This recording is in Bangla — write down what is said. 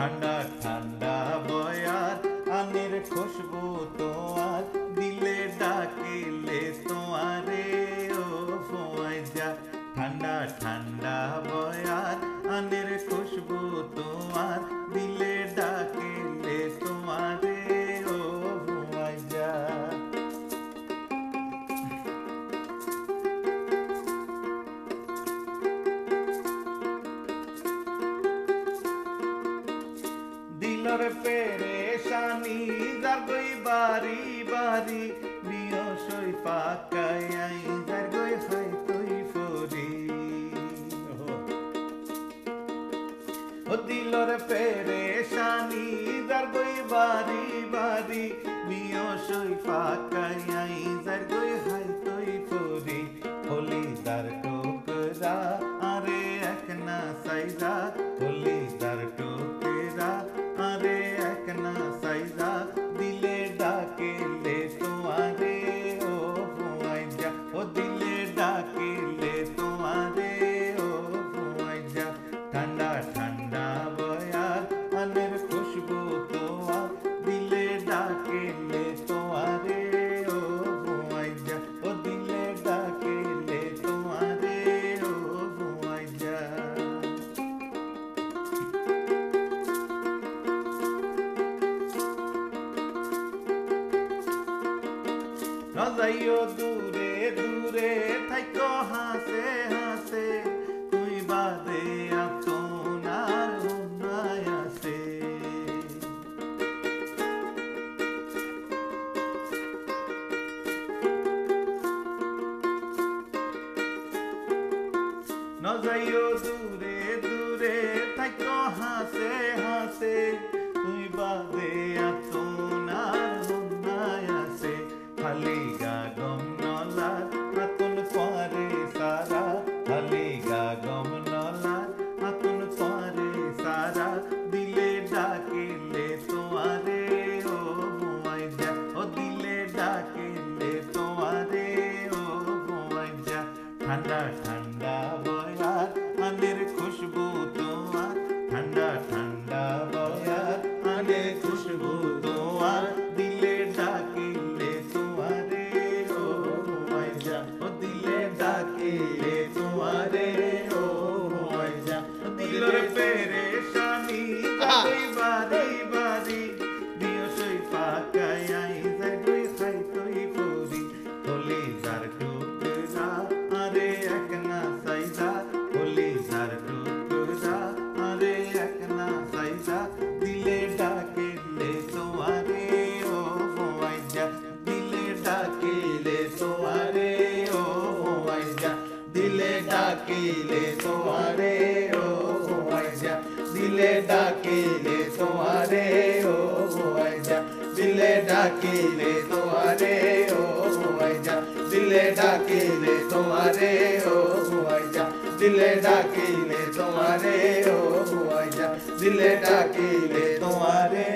ঠান্ডা ঠান্ডা বয়ার আনের খুশবু তো দিলে দিলর পেরেশানি জাগই বাড়ি বাড়ি বিয় সই পাকাই আই জাগই হাই তুই ফরি। ও দিলর পেরেশানি জাগই বাড়ি বাড়ি বিয় সই পাকাই আই জাগই হাই নজাইও দূরে দূরে থাইকো, হাসে হাসে। তুই বাদে আপনার অন্যায় আছে নজাইও দূরে দূরে থাইকো, হাসে হাসে। তুই বাদে ঠান্ডা ঠান্ডা বয়ার আনের খুশবু তোমার। ঠান্ডা ঠান্ডা বয়ার আনের খুশবু তোমার। দিলে ডাকিলে তোমারে, ও মাইজা ও দিলে ডাকিলে তোমারে, ও মাইজা দিলর পেরেশানি সাইজা হলি যার টুকরা আরে এক না সাইজা, দিলে ডাকিলে তোমারে ও মাইজা দিলে ডাকিলে তোমারে ও মাইজা দিলে ডাকিলে তোমারে ও মাইজা দিলে ডাকিলে তোমারে ও মাইজা দিলে ডাকিলে তোমারে ও মাইজা দিলে ডাকিলে তোমারে ও হুয়াইয়া দিলে ডাকিলে তোমারে ও হুয়াইয়া দিলে ডাকিলে তোমারে